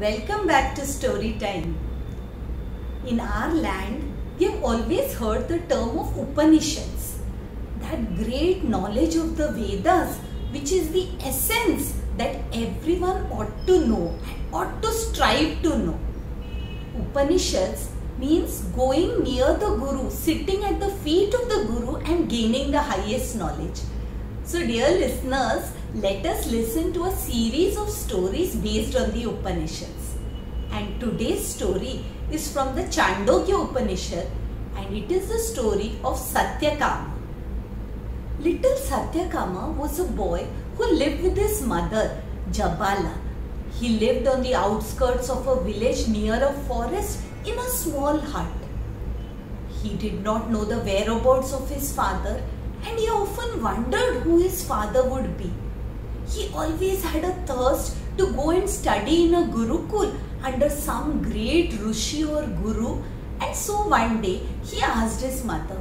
Welcome back to Story Time. In our land, we have always heard the term of Upanishads, that great knowledge of the Vedas, which is the essence that everyone ought to know and ought to strive to know. Upanishads means going near the Guru, sitting at the feet of the Guru and gaining the highest knowledge. So, dear listeners, let us listen to a series of stories based on the Upanishads. And today's story is from the Chandogya Upanishad and it is the story of Satyakama. Little Satyakama was a boy who lived with his mother, Jabala. He lived on the outskirts of a village near a forest in a small hut. He did not know the whereabouts of his father and he often wondered who his father would be. He always had a thirst to go and study in a Gurukul under some great Rishi or Guru and so one day he asked his mother.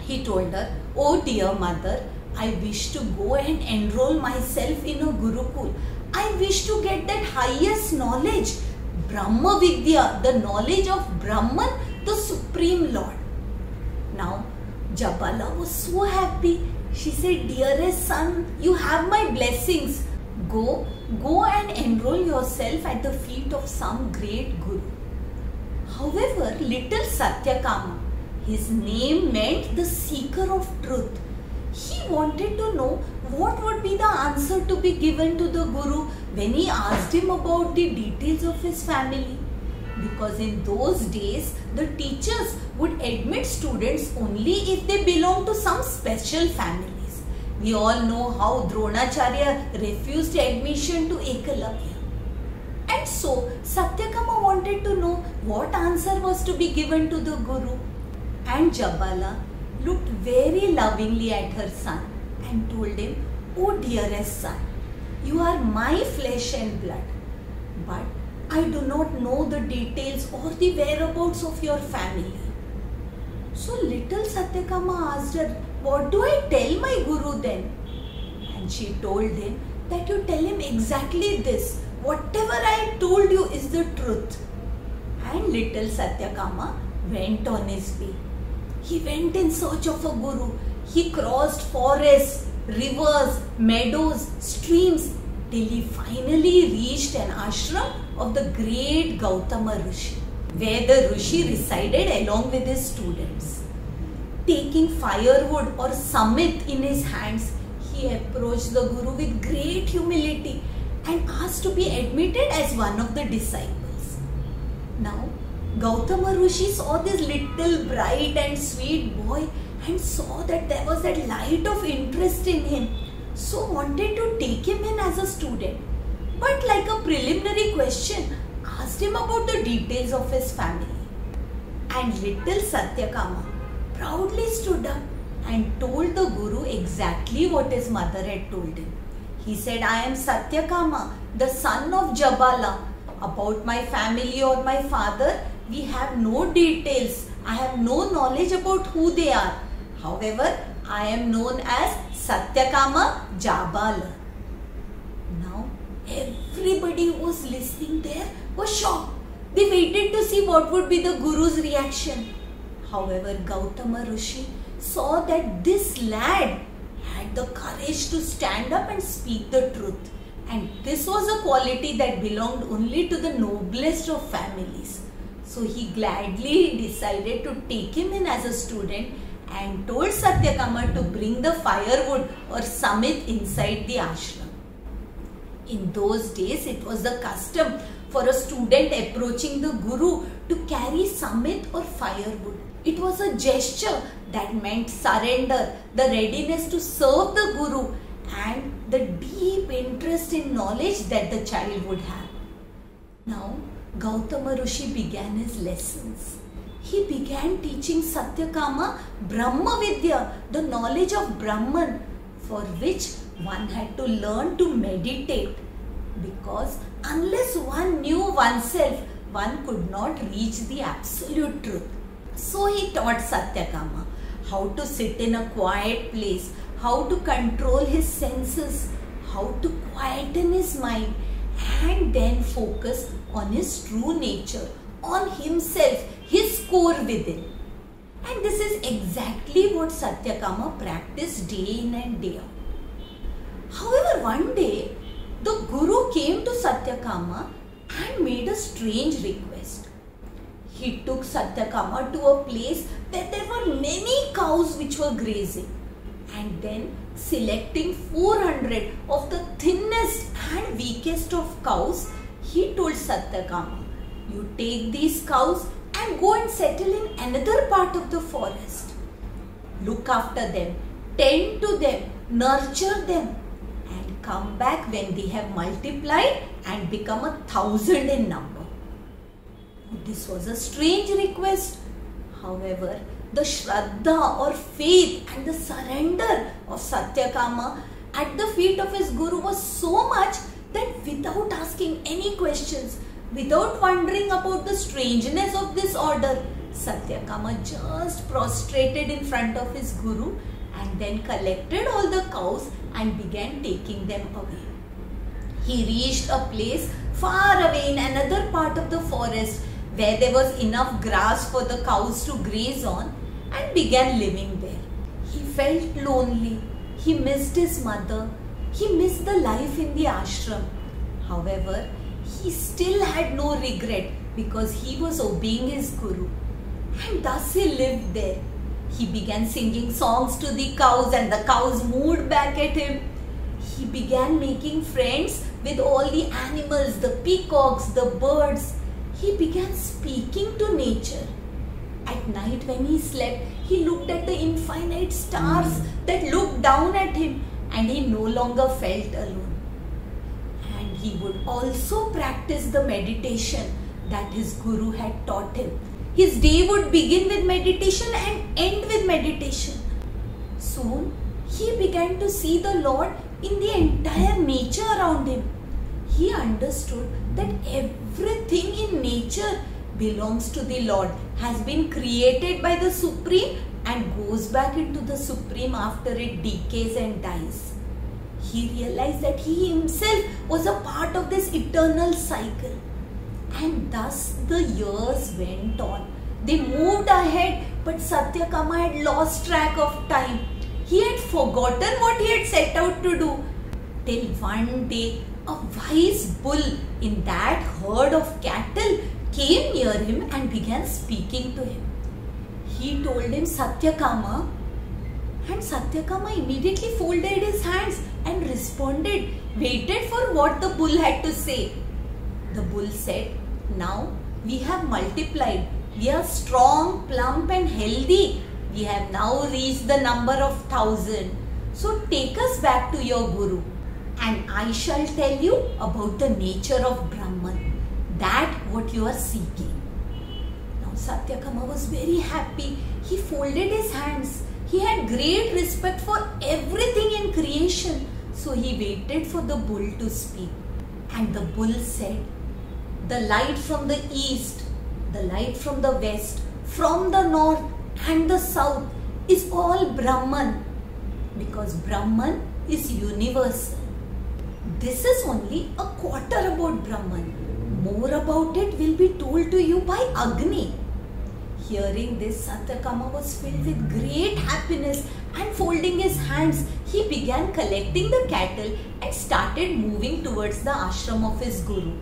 He told her, Oh dear mother, I wish to go and enroll myself in a Gurukul. I wish to get that highest knowledge, Brahma Vidya, the knowledge of Brahman, the Supreme Lord. Now, Jabala was so happy. She said, Dearest son, you have my blessings. Go, go and enroll yourself at the feet of some great Guru. However, little Satyakama, his name meant the seeker of truth. He wanted to know what would be the answer to be given to the Guru when he asked him about the details of his family. Because in those days, the teachers would admit students only if they belong to some special families. We all know how Dronacharya refused admission to Ekalavya. And so, Satyakama wanted to know what answer was to be given to the Guru. And Jabala looked very lovingly at her son and told him, Oh dearest son, you are my flesh and blood. But I do not know the details or the whereabouts of your family. So little Satyakama asked her, What do I tell my Guru then? And she told him that you tell him exactly this whatever I told you is the truth. And little Satyakama went on his way. He went in search of a Guru. He crossed forests, rivers, meadows, streams till he finally reached an ashram of the great Gautama Rishi, where the Rishi resided along with his students. Taking firewood or samit in his hands, he approached the Guru with great humility and asked to be admitted as one of the disciples. Now, Gautama Rishi saw this little bright and sweet boy and saw that there was that light of interest in him, so wanted to take him in as a student. But like a preliminary question, asked him about the details of his family. And little Satyakama proudly stood up and told the Guru exactly what his mother had told him. He said, I am Satyakama, the son of Jabala. About my family or my father, we have no details. I have no knowledge about who they are. However, I am known as Satyakama Jabala. Everybody who was listening there was shocked. They waited to see what would be the Guru's reaction. However, Gautama Rishi saw that this lad had the courage to stand up and speak the truth. And this was a quality that belonged only to the noblest of families. So he gladly decided to take him in as a student and told Satyakama to bring the firewood or samit inside the ashram. In those days, it was the custom for a student approaching the Guru to carry samit or firewood. It was a gesture that meant surrender, the readiness to serve the Guru, and the deep interest in knowledge that the child would have. Now, Gautama Rishi began his lessons. He began teaching Satyakama Brahma Vidya, the knowledge of Brahman, for which one had to learn to meditate. Because unless one knew oneself, one could not reach the absolute truth. So he taught Satyakama how to sit in a quiet place, how to control his senses, how to quieten his mind, and then focus on his true nature, on himself, his core within. And this is exactly what Satyakama practiced day in and day out. However, one day the Guru came to Satyakama and made a strange request. He took Satyakama to a place where there were many cows which were grazing and then selecting 400 of the thinnest and weakest of cows, he told Satyakama, you take these cows and go and settle in another part of the forest. Look after them, tend to them, nurture them and come back when they have multiplied and become a thousand in number. This was a strange request. However, the Shraddha or faith and the surrender of Satyakama at the feet of his Guru was so much that without asking any questions, without wondering about the strangeness of this order, Satyakama just prostrated in front of his Guru and then collected all the cows and began taking them away. He reached a place far away in another part of the forest where there was enough grass for the cows to graze on and began living there. He felt lonely. He missed his mother. He missed the life in the ashram. However, he still had no regret because he was obeying his guru. And thus he lived there. He began singing songs to the cows and the cows moved back at him. He began making friends with all the animals, the peacocks, the birds, he began speaking to nature. At night, when he slept, he looked at the infinite stars hmm. that looked down at him and he no longer felt alone. He would also practice the meditation that his guru had taught him. His day would begin with meditation and end with meditation. Soon, he began to see the Lord in the entire nature around him he understood that everything in nature belongs to the Lord, has been created by the Supreme and goes back into the Supreme after it decays and dies. He realized that he himself was a part of this eternal cycle. And thus the years went on. They moved ahead, but Satyakama had lost track of time. He had forgotten what he had set out to do. Till one day, a wise bull in that herd of cattle came near him and began speaking to him. He told him Satyakama and Satyakama immediately folded his hands and responded, waited for what the bull had to say. The bull said, Now we have multiplied. We are strong, plump and healthy. We have now reached the number of thousand. So take us back to your Guru and I shall tell you about the nature of Brahman, that what you are seeking. Now Satyakama was very happy. He folded his hands. He had great respect for everything in creation. So he waited for the bull to speak. And the bull said, The light from the east, the light from the west, from the north and the south is all Brahman. Because Brahman is universal. This is only a quarter about Brahman. More about it will be told to you by Agni. Hearing this, Satyakama was filled with great happiness and folding his hands, he began collecting the cattle and started moving towards the ashram of his guru.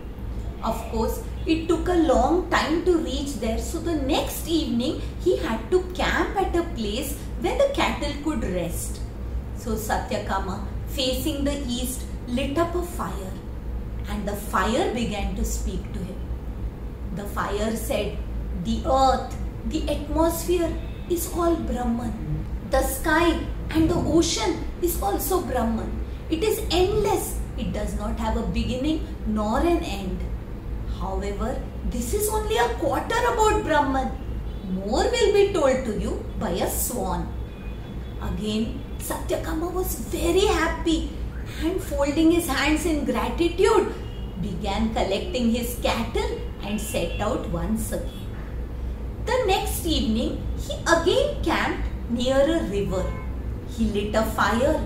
Of course, it took a long time to reach there, so the next evening he had to camp at a place where the cattle could rest. So Satyakama, facing the east, lit up a fire and the fire began to speak to him. The fire said, The earth, the atmosphere is all Brahman. The sky and the ocean is also Brahman. It is endless. It does not have a beginning nor an end. However, this is only a quarter about Brahman. More will be told to you by a swan. Again, Satyakama was very happy and folding his hands in gratitude began collecting his cattle and set out once again. The next evening he again camped near a river. He lit a fire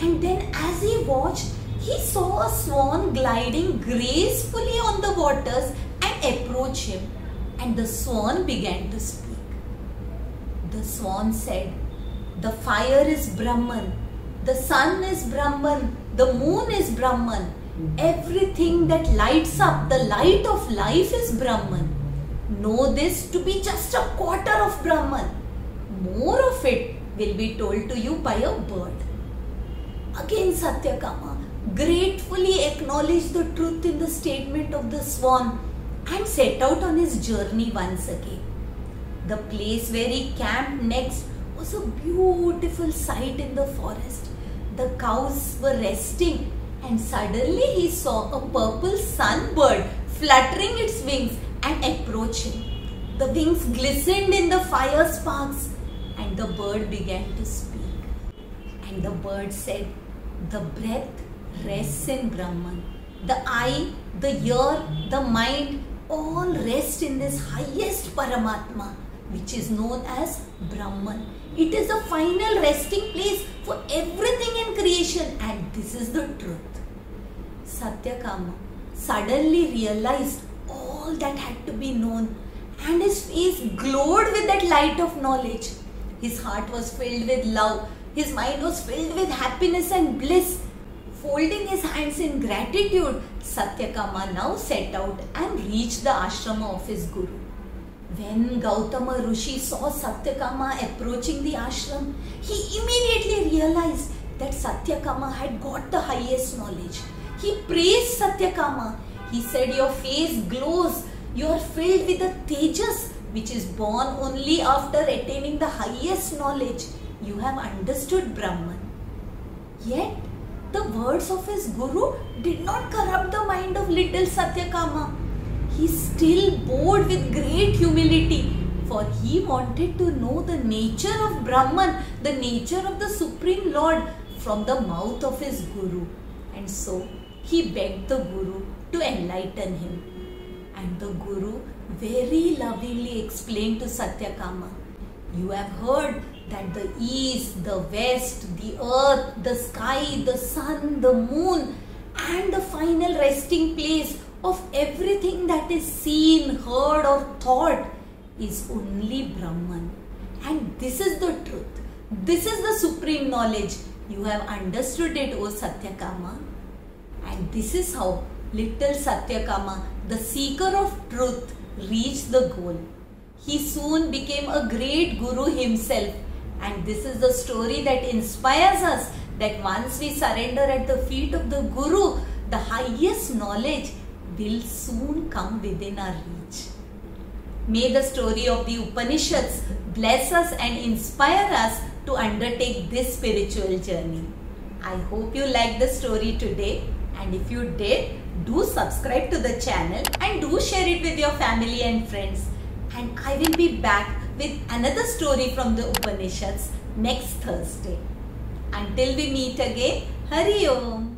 and then as he watched he saw a swan gliding gracefully on the waters and approach him. And the swan began to speak. The swan said, The fire is Brahman, the sun is Brahman, the moon is Brahman. Everything that lights up the light of life is Brahman. Know this to be just a quarter of Brahman. More of it will be told to you by a bird. Again, Satyakama gratefully acknowledged the truth in the statement of the swan and set out on his journey once again. The place where he camped next was a beautiful sight in the forest. The cows were resting and suddenly he saw a purple sunbird fluttering its wings and approaching. The wings glistened in the fire sparks and the bird began to speak. And the bird said, The breath rests in Brahman. The eye, the ear, the mind all rest in this highest Paramatma which is known as Brahman. It is the final resting place for everything in creation and this is the truth. Satyakama suddenly realized all that had to be known and his face glowed with that light of knowledge. His heart was filled with love. His mind was filled with happiness and bliss. Folding his hands in gratitude, Satyakama now set out and reached the ashrama of his guru. When Gautama Rishi saw Satyakama approaching the ashram, he immediately realized that Satyakama had got the highest knowledge. He praised Satyakama. He said, Your face glows. You are filled with the tejas which is born only after attaining the highest knowledge. You have understood Brahman. Yet, the words of his guru did not corrupt the mind of little Satyakama he still bowed with great humility for he wanted to know the nature of Brahman, the nature of the Supreme Lord from the mouth of his Guru. And so he begged the Guru to enlighten him. And the Guru very lovingly explained to Satyakama, You have heard that the east, the west, the earth, the sky, the sun, the moon, and the final resting place of everything that is seen, heard, or thought is only Brahman. And this is the truth. This is the supreme knowledge. You have understood it, O Satyakama. And this is how little Satyakama, the seeker of truth, reached the goal. He soon became a great guru himself. And this is the story that inspires us that once we surrender at the feet of the guru, the highest knowledge will soon come within our reach. May the story of the Upanishads bless us and inspire us to undertake this spiritual journey. I hope you liked the story today and if you did, do subscribe to the channel and do share it with your family and friends. And I will be back with another story from the Upanishads next Thursday. Until we meet again, Hari Om.